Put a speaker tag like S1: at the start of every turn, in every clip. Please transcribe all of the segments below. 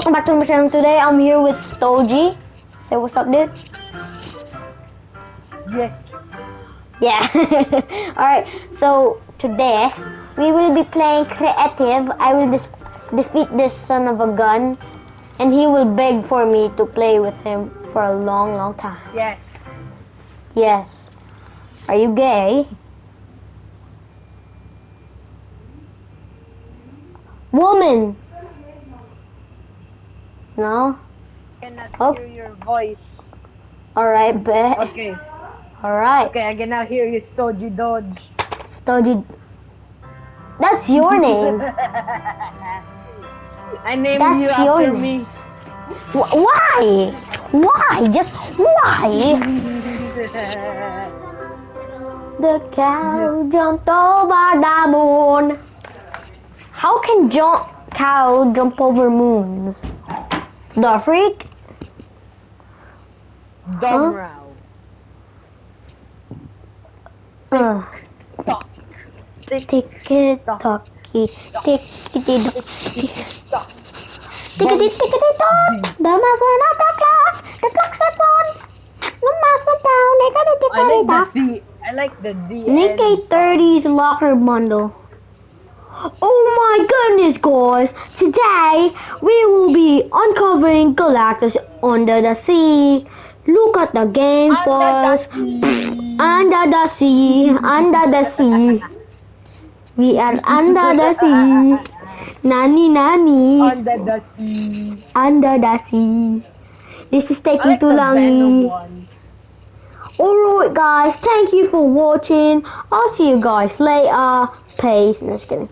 S1: welcome back to my channel. Today I'm here with Stoji. Say what's up, dude.
S2: Yes.
S1: Yeah. Alright, so today we will be playing creative. I will dis- defeat this son of a gun and he will beg for me to play with him for a long, long time.
S2: Yes.
S1: Yes. Are you gay? Woman! No?
S2: I Cannot
S1: Oh.
S2: hear your voice.
S1: Alright, bet.
S2: Okay.
S1: Alright.
S2: Okay, I can now hear you, Stoji Dodge.
S1: Stoji. That's your name.
S2: I named
S1: That's
S2: you after
S1: name.
S2: me.
S1: Wh- Why? Why? Just why? The cow
S2: Yes.
S1: jumped over the moon. How can jump cow jump over moons? The freak?
S2: Dumb row.
S1: Uh,
S2: Talk. Tick
S1: ticky
S2: Tock.
S1: tocky, tickety
S2: tock.
S1: tickety tickety tock. The mouse went up the clock. The clock said one. The mouse went down. They got it.
S2: I like the D. I like the D.
S1: Nick
S2: end song.
S1: 30's locker bundle. Oh my goodness, guys! Today we will be uncovering Galactus under the sea. Look at the game boys. Under the sea, under the sea. We are under the sea. Nani nani.
S2: Under the sea.
S1: Under the sea. This is taking
S2: like
S1: too long. Alright guys, thank you for watching. I'll see you guys later. Peace. No, just kidding.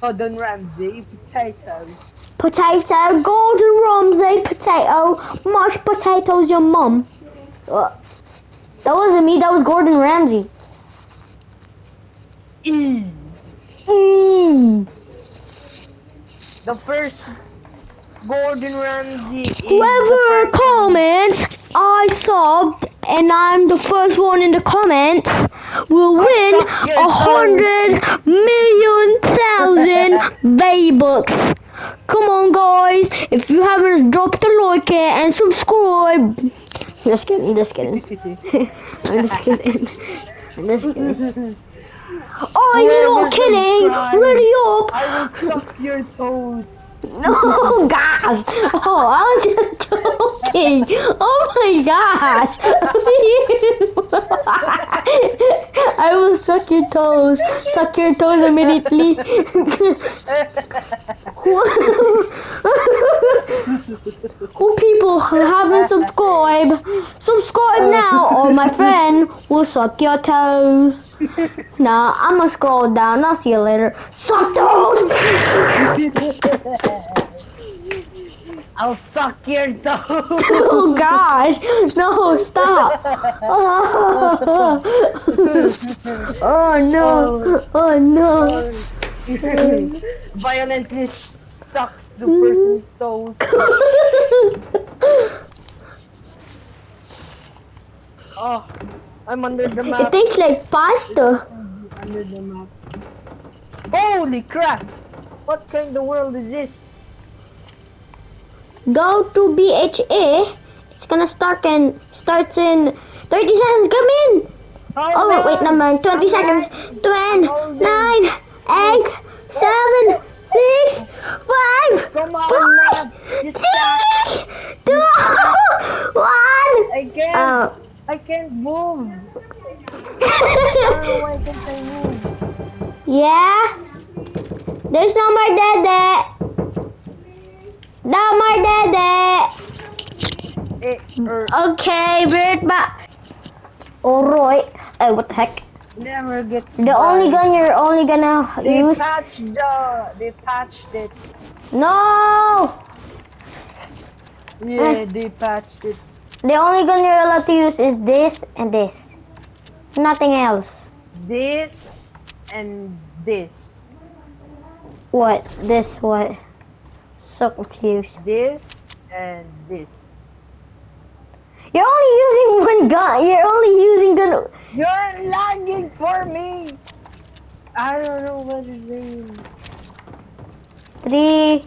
S2: Gordon Ramsay. Potato.
S1: Potato, Gordon Ramsay, potato, mashed potatoes, your mum. Uh, that wasn't me, that was Gordon Ramsay.
S2: E.
S1: Mm.
S2: The first Gordon Ramsay.
S1: Whoever comments, I subbed, and I'm the first one in the comments, will win a hundred million thousand V-Bucks. Come on, guys. If you haven't dropped a like and subscribe. Just kidding, just kidding. I'm just kidding. I'm just kidding. Oh, you're not kidding! Ready up!
S2: I will suck your toes.
S1: Oh gosh! Oh, I was just joking. Oh my gosh! I will suck your toes. Suck your toes immediately. who, people haven't subscribed? Subscribe now, or my friend will suck your toes. Nah, I'm gonna scroll down. I'll see you later. Suck toes.
S2: I'll suck your toes.
S1: Oh gosh! No, stop! Oh, oh, oh no! Oh no!
S2: Violently sucks the person's toes. Oh, I'm under the map.
S1: It tastes like pasta.
S2: Under the map. Holy crap! What kind of world is this?
S1: Go to BHA. It's gonna start in starts in 30 seconds. Come in. Oh wait, wait, naman. 20 seconds. 10, 9, 8, 7, 6, 5,
S2: Come on,
S1: Five!
S2: You suck!
S1: 3, 2, 1.
S2: I can't!
S1: Oh.
S2: I can't move! Oh, can't move?
S1: yeah? There's no more dede. No more dede.
S2: Eh, er,
S1: Okay, we're back. Alright. Uh, what the heck?
S2: never gets
S1: The only gun you're only gonna
S2: They
S1: use.
S2: patched the... They patched it.
S1: No!
S2: Yeah, they patched it.
S1: The only gun you're allowed to use is this and this. Nothing else.
S2: This and this.
S1: What? This what? So confused.
S2: This and this.
S1: You're only using one gun. You're only using the.
S2: You're lagging for me! I don't know what it means.
S1: Three,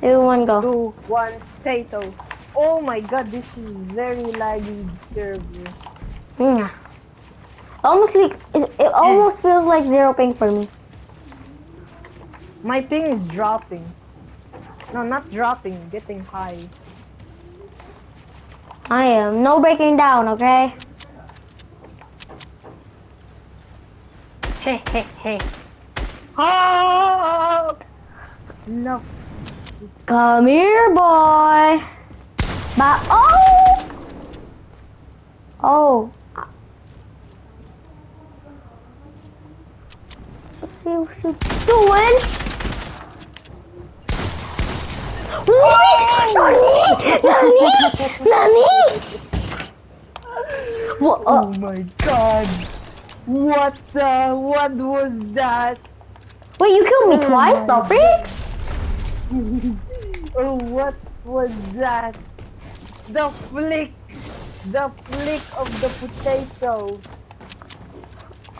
S1: Two, one, go.
S2: two, one, potato. Oh my god, this is very laggy server.
S1: Yeah. Almost like it, it almost eh. feels like zero ping for me.
S2: My ping is dropping. No, not dropping, getting high.
S1: I am no breaking down, okay?
S2: Hey, hey, hey. Oh! No.
S1: Come here, boy. But oh, oh. Let's see what she's doing. Nani? What?
S2: Oh my god. What the? What was that?
S1: wait, you killed me
S2: Oh
S1: twice, Dobry?
S2: Oh, what was that? The flick. The flick of the potato.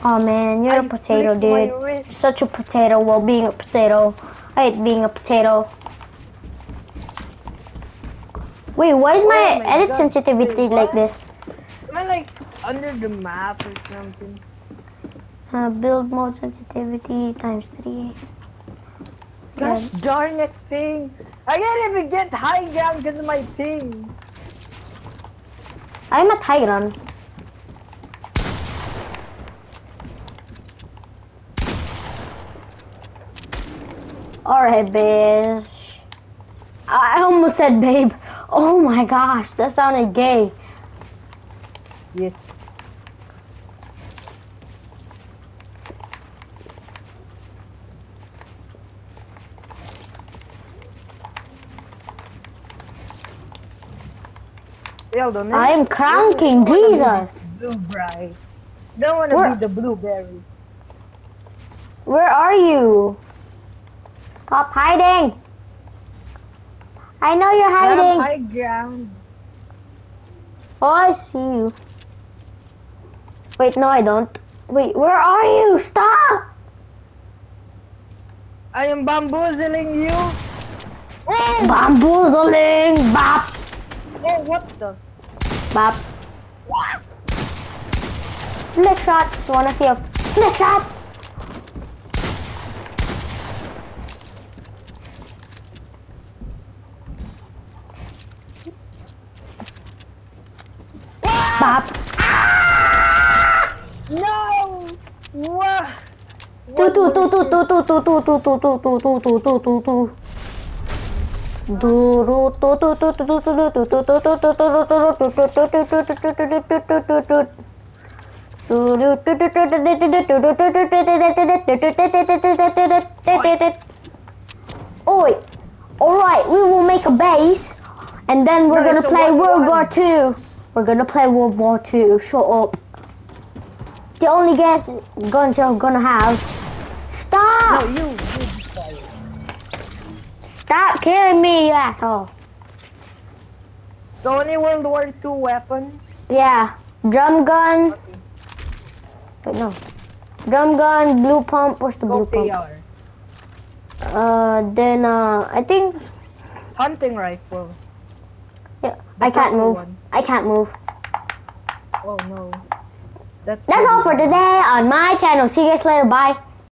S1: Oh man, you're a
S2: I
S1: potato, dude. Such a potato while being a potato. I hate being a potato. Wait, why is my,
S2: Oh my
S1: edit
S2: God,
S1: sensitivity
S2: wait,
S1: like this?
S2: Am I like under the map or something?
S1: Uh, build mode sensitivity times 3.
S2: Gosh darn it, ping. I can't even get high ground because of my thing.
S1: I'm a Tyron. Alright, bitch. I almost said babe. Oh my gosh, that sounded gay.
S2: Yes.
S1: I am cranking,
S2: don't wanna be
S1: Jesus.
S2: Blueberry. Don't want to be the blueberry.
S1: Where are you? Stop hiding. I know you're hiding.
S2: high ground.
S1: Oh, I see you. Wait, no, I don't. Wait, where are you? Stop!
S2: I am bamboozling you. Oh,
S1: Bamboozling! Bop!
S2: oh what the?
S1: Bop. Flick shots. Wanna see a flick shot? Tu tu tu tu tu tu tu tu tu tu tu tu tu tu tu tu tu tu tu tu. Oi! Alright, we will make a base and then we're
S2: No,
S1: gonna play World. War Two. We're gonna play World War Two. Shut up. The only gas guns you're gonna have. Stop!
S2: No, you. you.
S1: Stop killing me, you asshole.
S2: So any World War II weapons?
S1: Yeah, drum gun. Wait, no. Drum gun, blue pump. What's the blue
S2: Go
S1: pump? Uh, then uh, I think
S2: Hunting rifle.
S1: yeah,
S2: The
S1: I can't move.
S2: one.
S1: I can't move.
S2: Oh no. That's
S1: That's all for today on my channel. See you guys later. Bye.